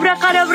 abracadabra.